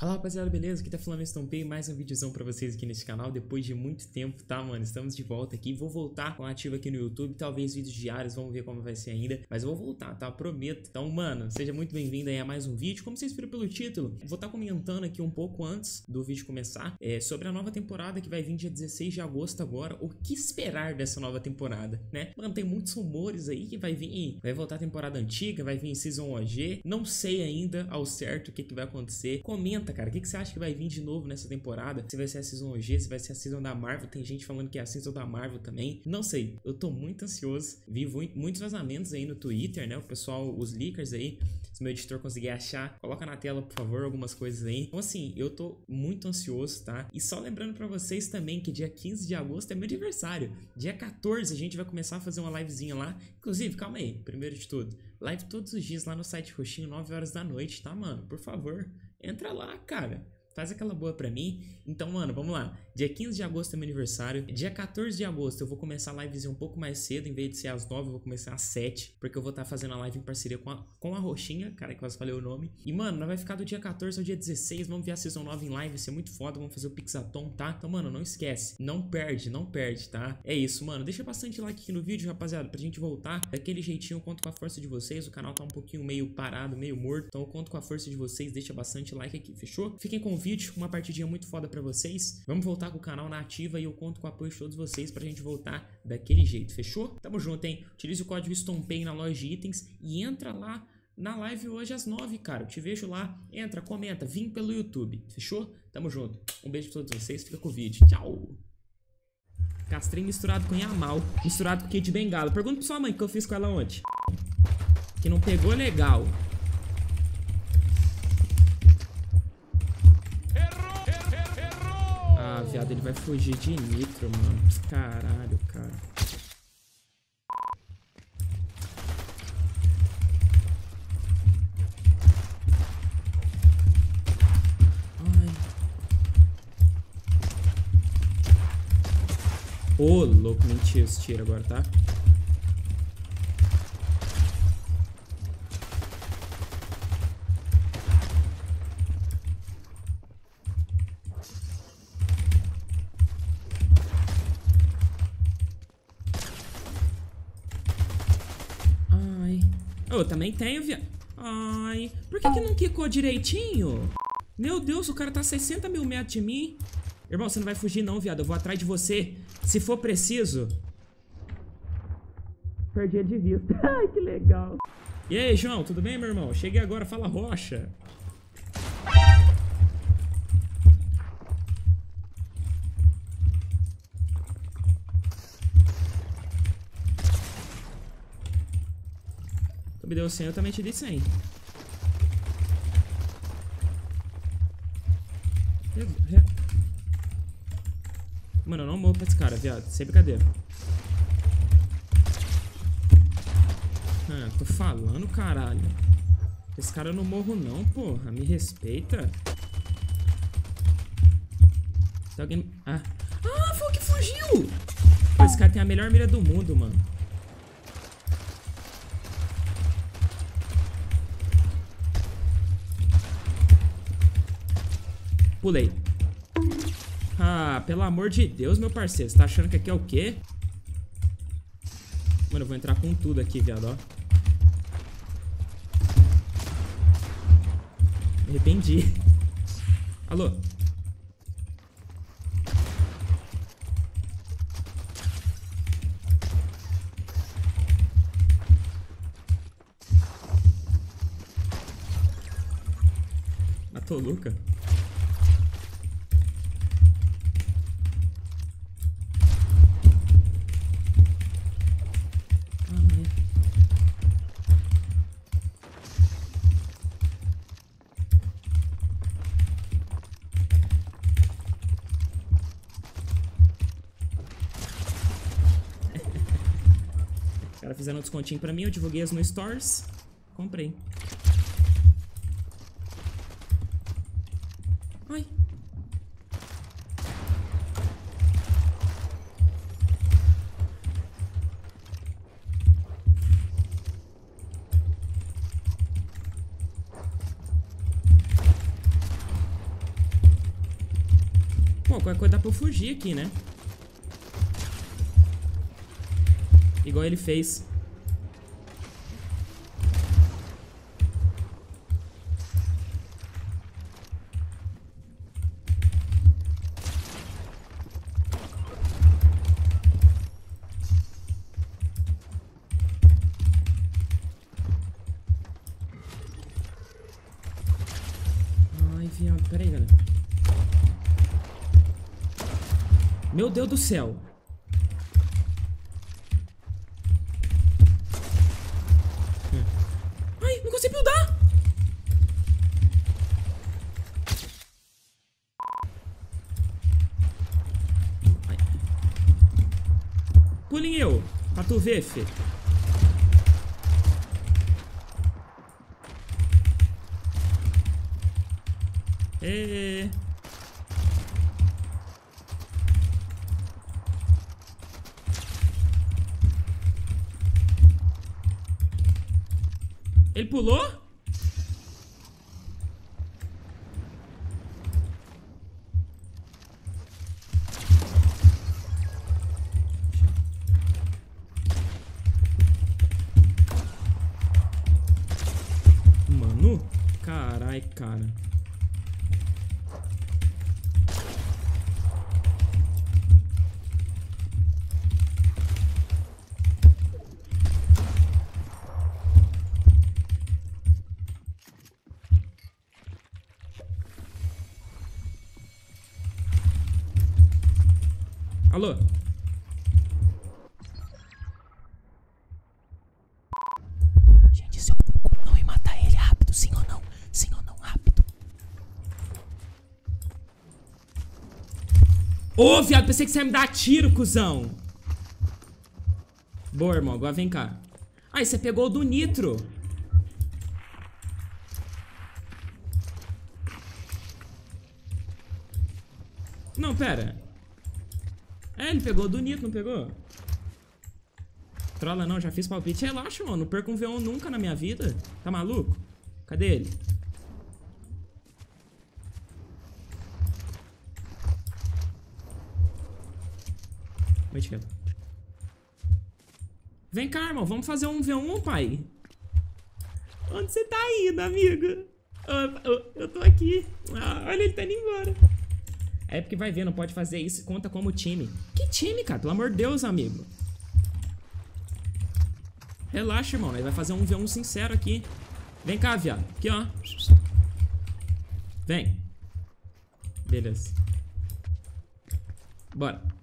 Fala rapaziada, beleza? Aqui tá falando Estampei, mais um videozão pra vocês aqui nesse canal Depois de muito tempo, tá mano? Estamos de volta aqui Vou voltar com ativo aqui no YouTube Talvez vídeos diários, vamos ver como vai ser ainda Mas vou voltar, tá? Prometo Então mano, seja muito bem-vindo aí a mais um vídeo Como vocês viram pelo título Vou estar tá comentando aqui um pouco antes do vídeo começar é, Sobre a nova temporada que vai vir dia 16 de agosto agora O que esperar dessa nova temporada, né? Mano, tem muitos rumores aí que vai vir Vai voltar a temporada antiga, vai vir Season OG Não sei ainda ao certo o que, que vai acontecer Comenta cara. O que, que você acha que vai vir de novo nessa temporada? Se vai ser a Season OG, se vai ser a Season da Marvel. Tem gente falando que é a Season da Marvel também. Não sei. Eu tô muito ansioso. Vi muitos vazamentos aí no Twitter, né? O pessoal, os leakers aí. Se meu editor conseguir achar, coloca na tela, por favor, algumas coisas aí. Então, assim, eu tô muito ansioso, tá? E só lembrando para vocês também que dia 15 de agosto é meu aniversário. Dia 14 a gente vai começar a fazer uma livezinha lá. Inclusive, calma aí, primeiro de tudo. Live todos os dias lá no site Roxinho, 9 horas da noite, tá, mano? Por favor entra lá, cara. Faz aquela boa pra mim. Então, mano, vamos lá. Dia 15 de agosto é meu aniversário. Dia 14 de agosto eu vou começar a livezinha um pouco mais cedo. Em vez de ser às 9, eu vou começar às 7. Porque eu vou estar tá fazendo a live em parceria com a, com a Roxinha, cara, que quase falei o nome. E, mano, nós vai ficar do dia 14 ao dia 16. Vamos ver a Season 9 em live. Vai ser muito foda. Vamos fazer o Pixaton, tá? Então, mano, não esquece. Não perde, não perde, tá? É isso, mano. Deixa bastante like aqui no vídeo, rapaziada, pra gente voltar. Daquele jeitinho, eu conto com a força de vocês. O canal tá um pouquinho meio parado, meio morto. Então, eu conto com a força de vocês. Deixa bastante like aqui, fechou? Fiquem com vídeo. Uma partidinha muito foda pra vocês. Vamos voltar com o canal na ativa e eu conto com o apoio de todos vocês pra gente voltar daquele jeito, fechou? Tamo junto, hein? Utilize o código STOMPAY na loja de itens e entra lá na live hoje às 9, cara. Eu te vejo lá. Entra, comenta, vim pelo YouTube, fechou? Tamo junto. Um beijo pra todos vocês, fica com o vídeo. Tchau! Castrei misturado com Yamal, misturado com Kid Bengala. Pergunta pra sua mãe que eu fiz com ela ontem. Que não pegou legal. Viado, ele vai fugir de nitro, mano. Caralho, cara. Ai. Ô, oh, louco, mentira esse tiro agora, tá? Eu também tenho, viado. Ai, por que que não quicou direitinho? Meu Deus, o cara tá a 60 mil metros de mim. Irmão, você não vai fugir não, viado. Eu vou atrás de você. Se for preciso. Perdi de vista. Ai, que legal. E aí, João, tudo bem, meu irmão? Cheguei agora, fala rocha. Me deu 100, eu também te dei 100. Mano, eu não morro pra esse cara, viado. Sem brincadeira. Ah, tô falando, caralho. Esse cara eu não morro não, porra. Me respeita. Tem alguém... Ah. Ah, foi o que fugiu! Esse cara tem a melhor mira do mundo, mano. Pulei. Ah, pelo amor de Deus, meu parceiro. Você tá achando que aqui é o quê? Mano, eu vou entrar com tudo aqui, viado, ó. Me arrependi. Alô? Matou Luca? Cara fizeram um descontinho pra mim, eu divulguei as no Stores. Comprei. Ai. Pô, qualquer coisa dá pra eu fugir aqui, né? Igual ele fez. Meu Deus do céu. Hum. Ai, não consigo buildar. Ai. Pulem eu, pra tu ver. Ê. Ele pulou? Cara. Alô? Ô, viado, pensei que você ia me dar tiro, cuzão. Boa, irmão, agora vem cá. Ai, você pegou o do nitro. Não, pera. É, ele pegou do nitro, não pegou? Trola não, já fiz palpite. Relaxa, mano, não perco um V1 nunca na minha vida. Tá maluco? Cadê ele? Vem cá, irmão. Vamos fazer um V1, pai. Onde você tá indo, amigo? Eu, eu tô aqui. Ah, olha, ele tá indo embora. É porque vai ver, não pode fazer isso. Conta como time. Que time, cara? Pelo amor de Deus, amigo. Relaxa, irmão. Ele vai fazer um V1 sincero aqui. Vem cá, viado. Aqui, ó. Vem. Beleza. Bora.